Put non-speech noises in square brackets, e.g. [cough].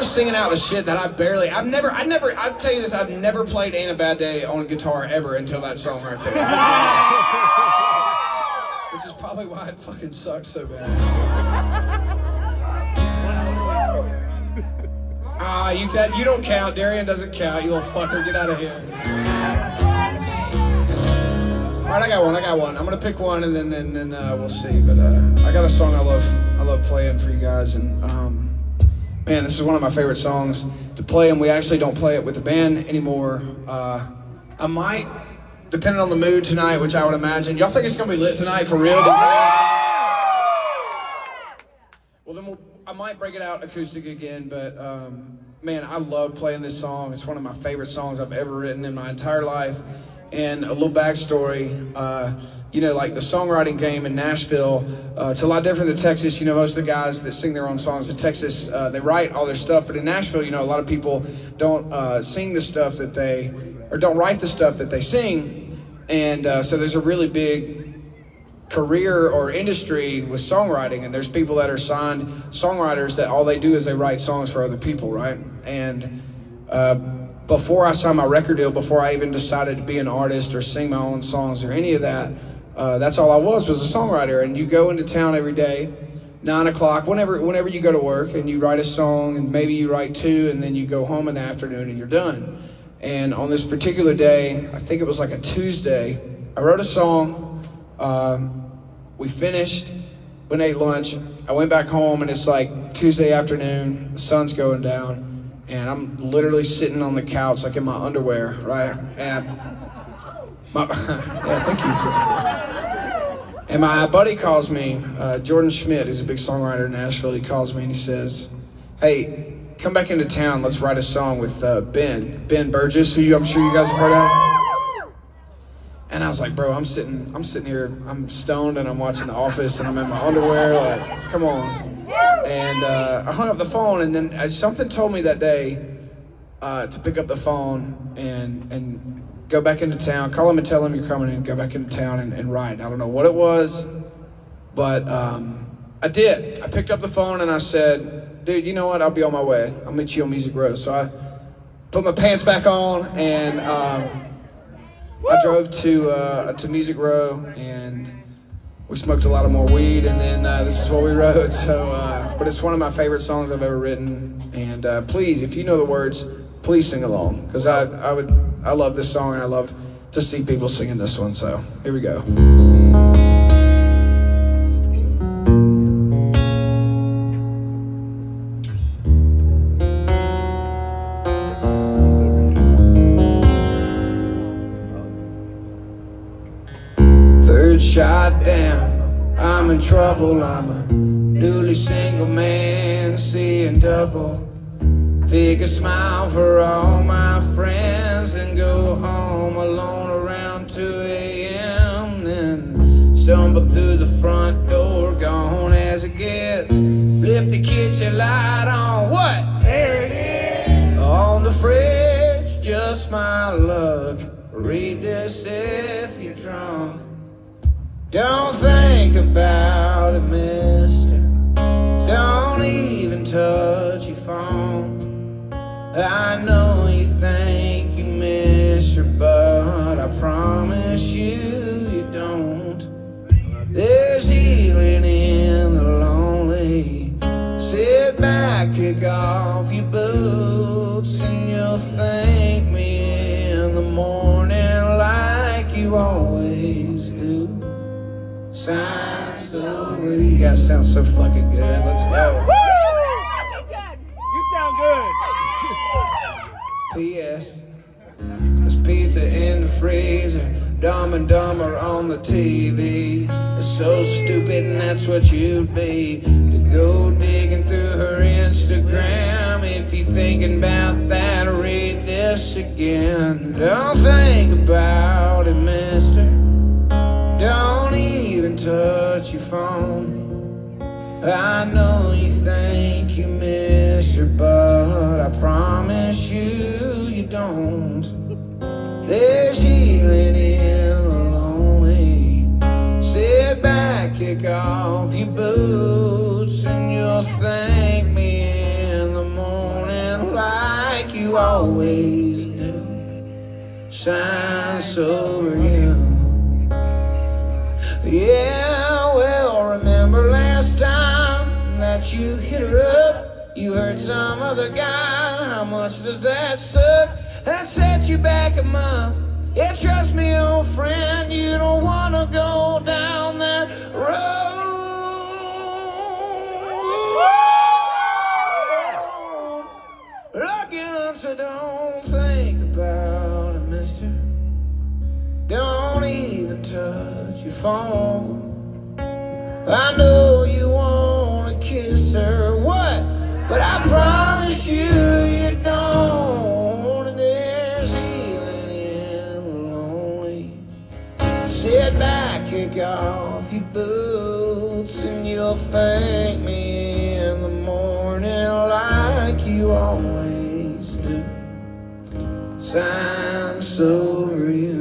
was singing out the shit that I barely. I've never. I never. I'll tell you this. I've never played "Ain't a Bad Day" on guitar ever until that song right there. [laughs] Which is probably why it fucking sucked so bad. [laughs] Ah, you that you don't count. Darian doesn't count. You little fucker. Get out of here. All right, I got one. I got one. I'm gonna pick one, and then and then uh, we'll see. But uh, I got a song I love. I love playing for you guys, and um, man, this is one of my favorite songs to play. And we actually don't play it with the band anymore. Uh, I might, depending on the mood tonight, which I would imagine. Y'all think it's gonna be lit tonight for real? Well, then we'll, I might break it out acoustic again, but um, man, I love playing this song. It's one of my favorite songs I've ever written in my entire life. And a little backstory, uh, you know, like the songwriting game in Nashville, uh, it's a lot different than Texas. You know, most of the guys that sing their own songs in Texas, uh, they write all their stuff. But in Nashville, you know, a lot of people don't uh, sing the stuff that they, or don't write the stuff that they sing. And uh, so there's a really big career or industry with songwriting and there's people that are signed songwriters that all they do is they write songs for other people right and uh, before i signed my record deal before i even decided to be an artist or sing my own songs or any of that uh, that's all i was was a songwriter and you go into town every day nine o'clock whenever whenever you go to work and you write a song and maybe you write two and then you go home in the afternoon and you're done and on this particular day i think it was like a tuesday i wrote a song um, we finished, went ate lunch. I went back home, and it's like Tuesday afternoon. The sun's going down, and I'm literally sitting on the couch, like in my underwear, right? And my, [laughs] yeah, thank you. And my buddy calls me, uh, Jordan Schmidt, who's a big songwriter in Nashville. He calls me and he says, "Hey, come back into town. Let's write a song with uh, Ben, Ben Burgess, who you, I'm sure you guys have heard of." And I was like, bro, I'm sitting, I'm sitting here, I'm stoned, and I'm watching The Office, and I'm in my underwear. Like, come on. And uh, I hung up the phone, and then uh, something told me that day uh, to pick up the phone and and go back into town, call him and tell him you're coming, and go back into town and, and write. I don't know what it was, but um, I did. I picked up the phone and I said, dude, you know what? I'll be on my way. I'll meet you on Music Row. So I put my pants back on and. Um, I drove to uh, to Music Row and we smoked a lot of more weed, and then what we wrote. So, uh, but it's one of my favorite songs I've ever written. And uh, please, if you know the words, please sing along because I I would I love this song and I love to see people singing this one. So here we go. Third shot down, I'm in trouble. I'm a newly single man, seeing double. Fake a smile for all my friends, and go home alone around 2 a.m. Then stumble through the front door, gone as it gets. Flip the kitchen light on, what? There it is. On the fridge, just my luck. Read this if you're drunk. Don't think about Sounds so good. You guys sound so fucking good. Let's go. You sound good. [laughs] P.S. There's pizza in the freezer. Dumb and Dumber on the TV. It's so stupid, and that's what you'd be. To go digging through her Instagram. If you're thinking about that, read this again. Don't think about your phone. I know you think you miss her, but I promise you, you don't. There's healing in the lonely. Sit back, kick off your boots, and you'll thank me in the morning like you always do signed sober you. Heard some other guy. How much does that suck? That set you back a month. Yeah, trust me, old friend, you don't wanna go down that road. Again, so don't think about it, mister. Don't even touch your phone. I know Sit back, kick off your boots, and you'll thank me in the morning like you always do. Signed sober you.